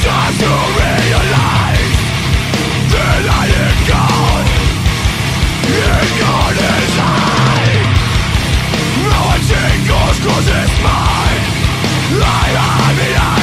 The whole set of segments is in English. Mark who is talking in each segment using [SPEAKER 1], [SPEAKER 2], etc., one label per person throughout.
[SPEAKER 1] to realize that I am In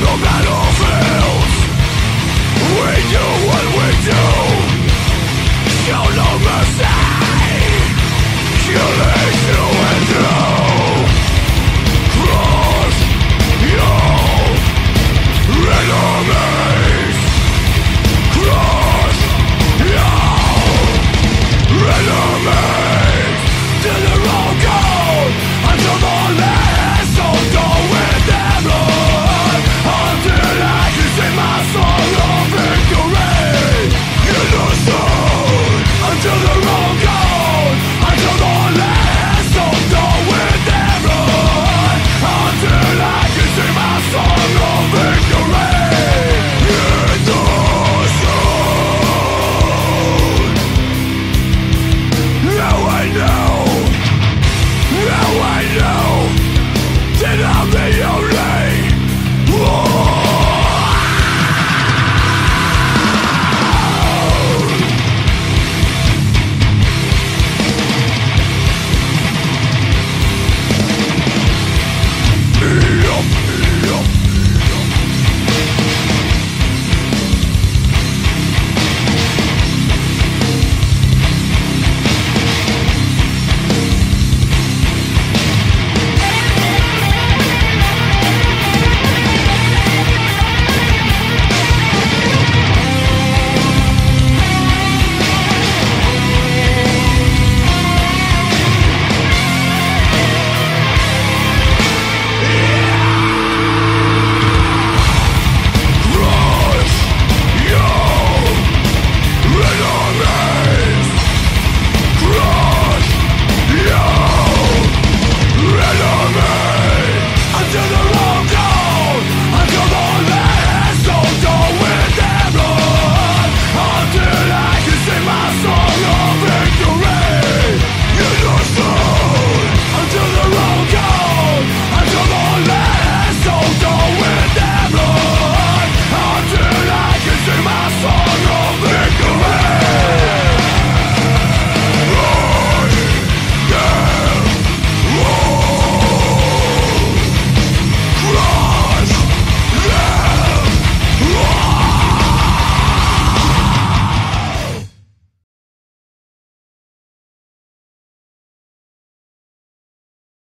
[SPEAKER 1] logrado